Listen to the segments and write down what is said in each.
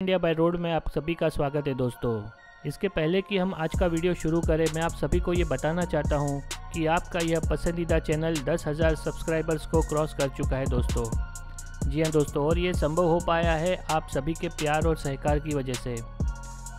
India by road में आप सभी का स्वागत है दोस्तों। इसके पहले कि हम आज का वीडियो शुरू करें मैं आप सभी को ये बताना चाहता हूँ कि आपका यह पसंदीदा चैनल 10,000 सब्सक्राइबर्स को क्रॉस कर चुका है दोस्तों। जी हाँ दोस्तों और ये संभव हो पाया है आप सभी के प्यार और सहकार की वजह से।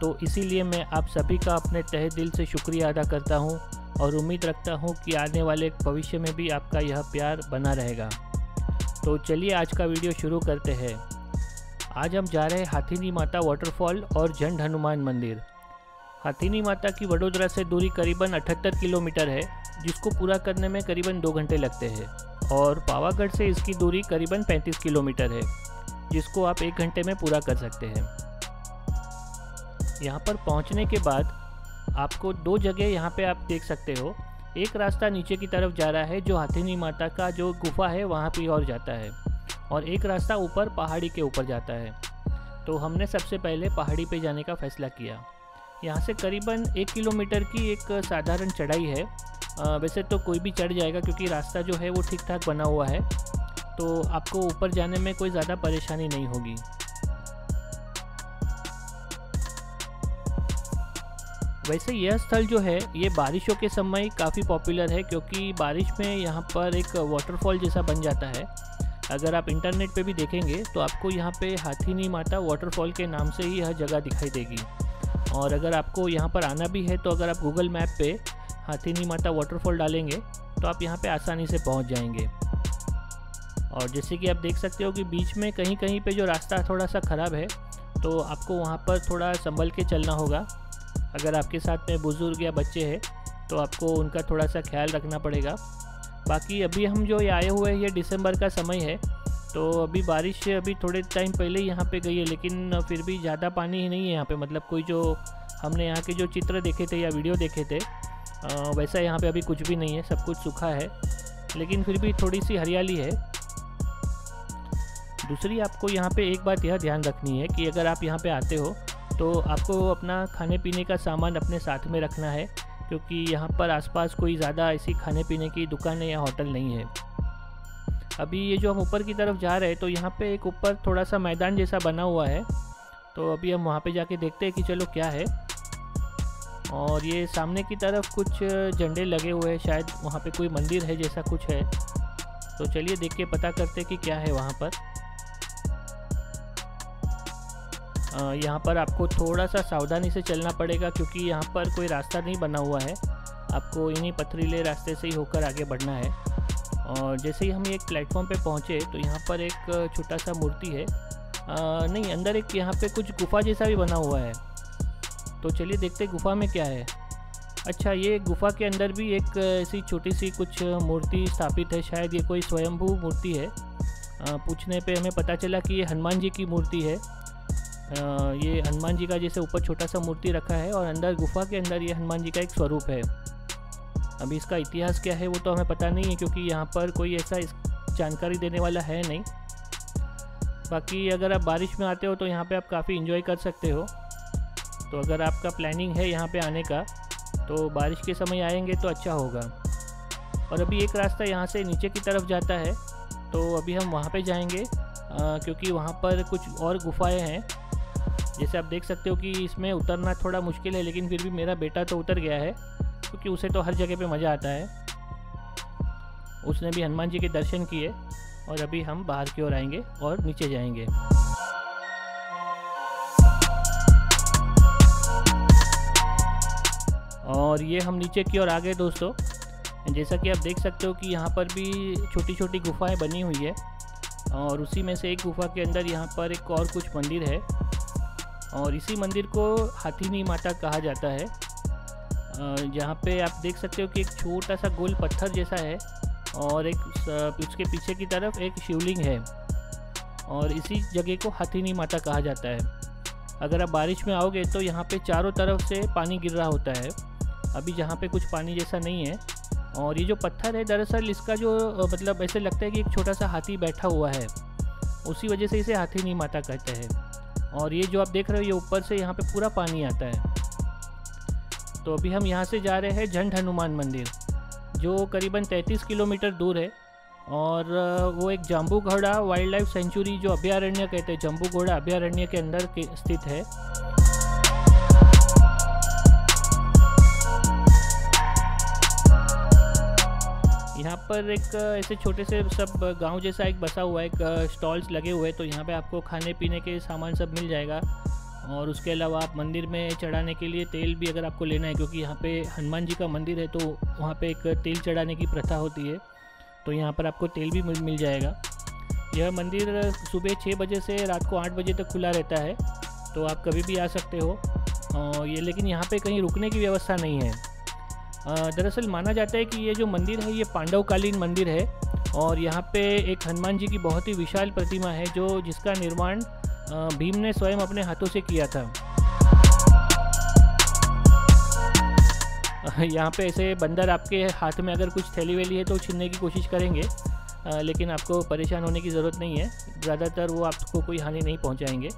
तो इसीलिए मैं आप सभी का अपने तहे दिल से शुक्रिया अदा करता हूँ और उम्मीद रखता हूँ कि आने वाले भविष्य में भी आपका यह प्यार बना रहेगा। तो चलिए आज का वीडियो शुरू करते हैं। आज हम जा रहे हैं हाथीनी माता वाटरफॉल और झंड हनुमान मंदिर। हाथीनी माता की वडोदरा से दूरी करीबन 78 किलोमीटर है, जिसको पूरा करने में करीबन दो घंटे लगते हैं, और पावागढ़ से इसकी दूरी करीबन 35 किलोमीटर है, जिसको आप एक घंटे में पूरा कर सकते हैं। यहाँ पर पहुँचने के बाद आपको दो जगह यहाँ पे आप देख सकते हो। एक रास्ता नीचे की तरफ़ जा रहा है, जो हाथीनी माता का जो गुफा है, वहाँ पे और जाता है। और एक रास्ता ऊपर पहाड़ी के ऊपर जाता है। तो हमने सबसे पहले पहाड़ी पे जाने का फ़ैसला किया। यहाँ से करीबन एक किलोमीटर की एक साधारण चढ़ाई है। आ, वैसे तो कोई भी चढ़ जाएगा क्योंकि रास्ता जो है वो ठीक ठाक बना हुआ है। तो आपको ऊपर जाने में कोई ज़्यादा परेशानी नहीं होगी। वैसे यह स्थल जो है ये बारिशों के समय काफ़ी पॉपुलर है क्योंकि बारिश में यहाँ पर एक वाटरफॉल जैसा बन जाता है। अगर आप इंटरनेट पे भी देखेंगे तो आपको यहाँ पे हाथीनी माता वाटरफॉल के नाम से ही यह जगह दिखाई देगी। और अगर आपको यहाँ पर आना भी है तो अगर आप गूगल मैप पे हाथीनी माता वाटरफॉल डालेंगे तो आप यहाँ पे आसानी से पहुँच जाएँगे। और जैसे कि आप देख सकते हो कि बीच में कहीं कहीं पे जो रास्ता थोड़ा सा ख़राब है तो आपको वहाँ पर थोड़ा संभल के चलना होगा। अगर आपके साथ में बुज़ुर्ग या बच्चे हैं तो आपको उनका थोड़ा सा ख्याल रखना पड़ेगा। बाकी अभी हम जो आए हुए हैं, ये दिसंबर का समय है तो अभी बारिश अभी थोड़े टाइम पहले ही यहाँ पे गई है, लेकिन फिर भी ज़्यादा पानी ही नहीं है यहाँ पे मतलब कोई जो हमने यहाँ के जो चित्र देखे थे या वीडियो देखे थे वैसा यहाँ पे अभी कुछ भी नहीं है, सब कुछ सूखा है, लेकिन फिर भी थोड़ी सी हरियाली है। दूसरी आपको यहाँ पे एक बात यह ध्यान रखनी है कि अगर आप यहाँ पे आते हो तो आपको अपना खाने पीने का सामान अपने साथ में रखना है क्योंकि यहाँ पर आसपास कोई ज़्यादा ऐसी खाने पीने की दुकान या होटल नहीं है। अभी ये जो हम ऊपर की तरफ़ जा रहे हैं तो यहाँ पे एक ऊपर थोड़ा सा मैदान जैसा बना हुआ है। तो अभी हम वहाँ पे जाके देखते हैं कि चलो क्या है। और ये सामने की तरफ़ कुछ झंडे लगे हुए हैं, शायद वहाँ पे कोई मंदिर है जैसा कुछ है। तो चलिए देख के पता करते कि क्या है वहाँ पर। यहाँ पर आपको थोड़ा सा सावधानी से चलना पड़ेगा क्योंकि यहाँ पर कोई रास्ता नहीं बना हुआ है। आपको इन्हीं पथरीले रास्ते से ही होकर आगे बढ़ना है। और जैसे ही हम एक प्लेटफॉर्म पे पहुँचे तो यहाँ पर एक छोटा सा मूर्ति है। आ, नहीं अंदर एक यहाँ पे कुछ गुफा जैसा भी बना हुआ है। तो चलिए देखते गुफा में क्या है। अच्छा ये गुफा के अंदर भी एक ऐसी छोटी सी कुछ मूर्ति स्थापित है। शायद ये कोई स्वयंभू मूर्ति है। आ, पूछने पे हमें पता चला कि ये हनुमान जी की मूर्ति है। ये हनुमान जी का जैसे ऊपर छोटा सा मूर्ति रखा है और अंदर गुफा के अंदर ये हनुमान जी का एक स्वरूप है। अभी इसका इतिहास क्या है वो तो हमें पता नहीं है क्योंकि यहाँ पर कोई ऐसा जानकारी देने वाला है नहीं। बाकी अगर आप बारिश में आते हो तो यहाँ पे आप काफ़ी इन्जॉय कर सकते हो। तो अगर आपका प्लानिंग है यहाँ पे आने का तो बारिश के समय आएँगे तो अच्छा होगा। और अभी एक रास्ता यहाँ से नीचे की तरफ़ जाता है तो अभी हम वहाँ पे जाएँगे आ, क्योंकि वहाँ पर कुछ और गुफाएँ हैं। जैसे आप देख सकते हो कि इसमें उतरना थोड़ा मुश्किल है, लेकिन फिर भी मेरा बेटा तो उतर गया है, क्योंकि उसे तो हर जगह पे मज़ा आता है। उसने भी हनुमान जी के दर्शन किए और अभी हम बाहर की ओर आएँगे और नीचे जाएँगे। और ये हम नीचे की ओर आ गए दोस्तों। जैसा कि आप देख सकते हो कि यहाँ पर भी छोटी छोटी गुफाएँ बनी हुई है और उसी में से एक गुफा के अंदर यहाँ पर एक और कुछ मंदिर है। और इसी मंदिर को हाथीनी माता कहा जाता है। जहाँ पे आप देख सकते हो कि एक छोटा सा गोल पत्थर जैसा है और एक उसके पीछे की तरफ़ एक शिवलिंग है और इसी जगह को हाथीनी माता कहा जाता है। अगर आप बारिश में आओगे तो यहाँ पे चारों तरफ़ से पानी गिर रहा होता है। अभी जहाँ पे कुछ पानी जैसा नहीं है और ये जो पत्थर है, दरअसल इसका जो मतलब ऐसे लगता है कि एक छोटा सा हाथी बैठा हुआ है। उसी वजह से इसे हाथीनी माता कहते हैं। और ये जो आप देख रहे हो, ये ऊपर से यहाँ पे पूरा पानी आता है। तो अभी हम यहाँ से जा रहे हैं झंड हनुमान मंदिर, जो करीबन 33 किलोमीटर दूर है। और वो एक जम्बू घोड़ा वाइल्ड लाइफ सेंचुरी, जो अभ्यारण्य कहते हैं जम्बू घोड़ा अभ्यारण्य के अंदर के स्थित है। यहाँ पर एक ऐसे छोटे से सब गाँव जैसा एक बसा हुआ है, एक स्टॉल्स लगे हुए तो यहाँ पे आपको खाने पीने के सामान सब मिल जाएगा। और उसके अलावा आप मंदिर में चढ़ाने के लिए तेल भी अगर आपको लेना है, क्योंकि यहाँ पे हनुमान जी का मंदिर है तो वहाँ पे एक तेल चढ़ाने की प्रथा होती है तो यहाँ पर आपको तेल भी मिल जाएगा। यह मंदिर सुबह छः बजे से रात को आठ बजे तक खुला रहता है तो आप कभी भी आ सकते हो। ये लेकिन यहाँ पे कहीं रुकने की व्यवस्था नहीं है। दरअसल माना जाता है कि ये जो मंदिर है, ये पांडवकालीन मंदिर है और यहाँ पे एक हनुमान जी की बहुत ही विशाल प्रतिमा है जो जिसका निर्माण भीम ने स्वयं अपने हाथों से किया था। यहाँ पे ऐसे बंदर आपके हाथ में अगर कुछ थैली वैली है तो छीनने की कोशिश करेंगे लेकिन आपको परेशान होने की ज़रूरत नहीं है। ज़्यादातर वो आपको कोई हानि नहीं पहुँचाएँगे।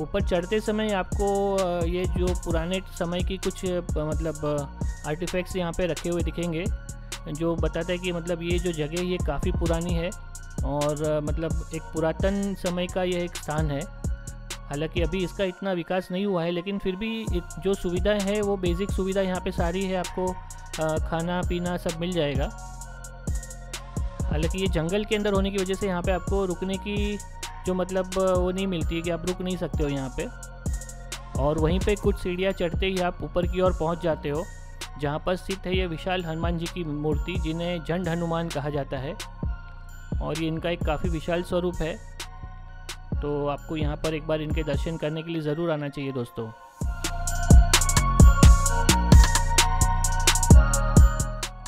ऊपर चढ़ते समय आपको ये जो पुराने समय की कुछ मतलब आर्टिफैक्ट्स यहाँ पे रखे हुए दिखेंगे, जो बताता है कि मतलब ये जो जगह ये काफ़ी पुरानी है और मतलब एक पुरातन समय का यह एक स्थान है। हालाँकि अभी इसका इतना विकास नहीं हुआ है, लेकिन फिर भी जो सुविधाएँ हैं, वो बेसिक सुविधा यहाँ पे सारी है, आपको खाना, पीना सब मिल जाएगा। हालाँकि ये जंगल के अंदर होने की वजह से यहाँ पे आपको रुकने की जो मतलब वो नहीं मिलती है कि आप रुक नहीं सकते हो यहाँ पे। और वहीं पे कुछ सीढ़ियाँ चढ़ते ही आप ऊपर की ओर पहुँच जाते हो, जहाँ पर स्थित है ये विशाल हनुमान जी की मूर्ति, जिन्हें झंड हनुमान कहा जाता है। और ये इनका एक काफ़ी विशाल स्वरूप है। तो आपको यहाँ पर एक बार इनके दर्शन करने के लिए ज़रूर आना चाहिए दोस्तों।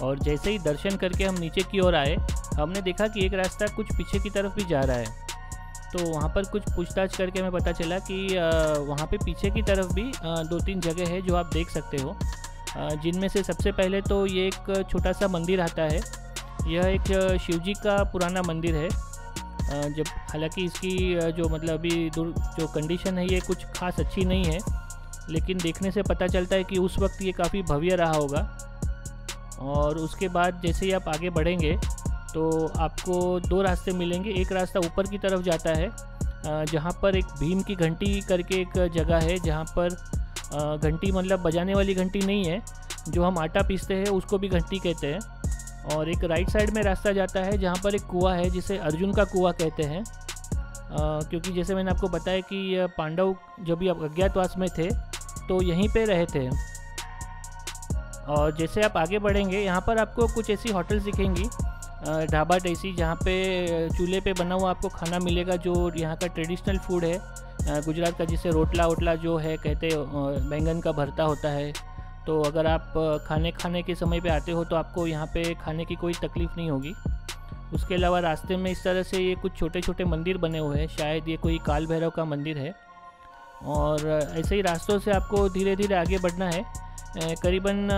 और जैसे ही दर्शन करके हम नीचे की ओर आए, हमने देखा कि एक रास्ता कुछ पीछे की तरफ़ भी जा रहा है। तो वहाँ पर कुछ पूछताछ करके हमें पता चला कि वहाँ पे पीछे की तरफ़ भी दो तीन जगह है जो आप देख सकते हो। जिनमें से सबसे पहले तो ये एक छोटा सा मंदिर आता है। यह एक शिवजी का पुराना मंदिर है। जब, हालाँकि इसकी जो मतलब अभी जो कंडीशन है, ये कुछ खास अच्छी नहीं है। लेकिन देखने से पता चलता है कि उस वक्त ये काफ़ी भव्य रहा होगा। और उसके बाद जैसे ही आप आगे बढ़ेंगे तो आपको दो रास्ते मिलेंगे। एक रास्ता ऊपर की तरफ़ जाता है जहाँ पर एक भीम की घंटी करके एक जगह है, जहाँ पर घंटी मतलब बजाने वाली घंटी नहीं है। जो हम आटा पीसते हैं, उसको भी घंटी कहते हैं। और एक राइट साइड में रास्ता जाता है, जहाँ पर एक कुआ है, जिसे अर्जुन का कुआ कहते हैं। क्योंकि जैसे मैंने आपको बताया कि पांडव जब भी अज्ञातवास में थे तो यहीं पे रहे थे। और जैसे आप आगे बढ़ेंगे, यहाँ पर आपको कुछ ऐसी होटल्स दिखेंगी ढाबा टैसी जहाँ पे चूल्हे पे बना हुआ आपको खाना मिलेगा जो यहाँ का ट्रेडिशनल फ़ूड है। गुजरात का जिसे रोटला वोटला जो है कहते बैंगन का भरता होता है। तो अगर आप खाने खाने के समय पे आते हो तो आपको यहाँ पे खाने की कोई तकलीफ़ नहीं होगी। उसके अलावा रास्ते में इस तरह से ये कुछ छोटे छोटे मंदिर बने हुए हैं। शायद ये कोई काल भैरव का मंदिर है। और ऐसे ही रास्तों से आपको धीरे धीरे आगे बढ़ना है। करीबन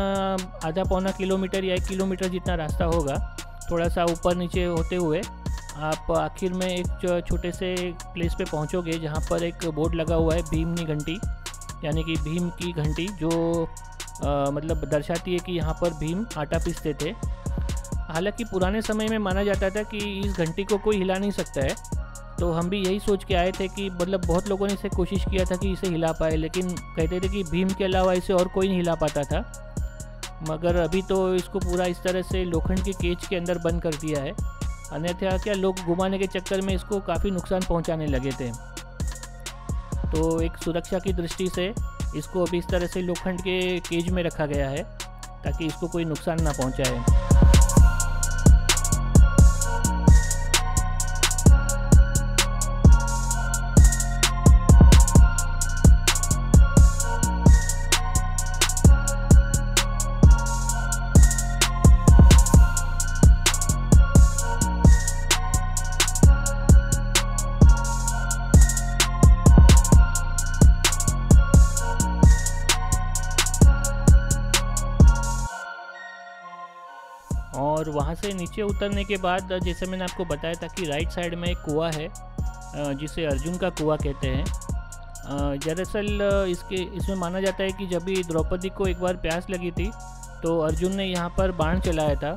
आधा पौना किलोमीटर या एक किलोमीटर जितना रास्ता होगा। थोड़ा सा ऊपर नीचे होते हुए आप आखिर में एक छोटे से प्लेस पे पहुंचोगे जहाँ पर एक बोर्ड लगा हुआ है भीमनी घंटी। यानी कि भीम की घंटी जो आ, मतलब दर्शाती है कि यहाँ पर भीम आटा पीसते थे। हालाँकि पुराने समय में माना जाता था कि इस घंटी को कोई हिला नहीं सकता है। तो हम भी यही सोच के आए थे कि मतलब बहुत लोगों ने इसे कोशिश किया था कि इसे हिला पाए लेकिन कहते थे कि भीम के अलावा इसे और कोई नहीं हिला पाता था। मगर अभी तो इसको पूरा इस तरह से लोखंड के केज के अंदर बंद कर दिया है। अन्यथा क्या लोग घुमाने के चक्कर में इसको काफ़ी नुकसान पहुँचाने लगे थे। तो एक सुरक्षा की दृष्टि से इसको अभी इस तरह से लोखंड के केज में रखा गया है, ताकि इसको कोई नुकसान ना पहुँचाए। और वहाँ से नीचे उतरने के बाद, जैसे मैंने आपको बताया था कि राइट साइड में एक कुआ है जिसे अर्जुन का कुआ कहते हैं। दरअसल, इसके, इसमें माना जाता है कि जब भी द्रौपदी को एक बार प्यास लगी थी तो अर्जुन ने यहाँ पर बाण चलाया था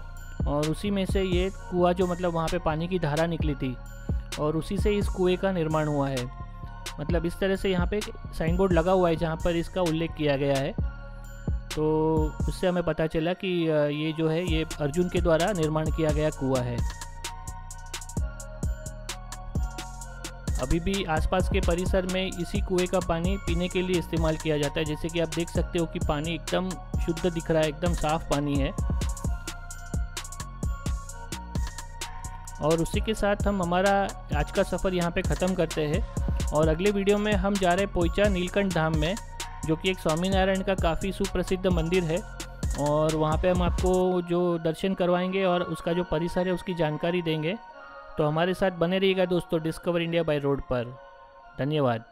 और उसी में से ये कुआ जो मतलब वहाँ पे पानी की धारा निकली थी और उसी से इस कुएँ का निर्माण हुआ है। मतलब इस तरह से यहाँ पे साइन बोर्ड लगा हुआ है जहाँ पर इसका उल्लेख किया गया है। तो उससे हमें पता चला कि ये जो है, ये अर्जुन के द्वारा निर्माण किया गया कुआ है। अभी भी आसपास के परिसर में इसी कुएँ का पानी पीने के लिए इस्तेमाल किया जाता है। जैसे कि आप देख सकते हो कि पानी एकदम शुद्ध दिख रहा है, एकदम साफ़ पानी है। और उसी के साथ हम हमारा आज का सफ़र यहाँ पे ख़त्म करते हैं। और अगले वीडियो में हम जा रहे हैं पोइचा नीलकंठ धाम में। जो कि एक स्वामीनारायण का काफ़ी सुप्रसिद्ध मंदिर है। और वहाँ पे हम आपको जो दर्शन करवाएँगे और उसका जो परिसर है, उसकी जानकारी देंगे। तो हमारे साथ बने रहिएगा दोस्तों डिस्कवर इंडिया बाय रोड पर। धन्यवाद।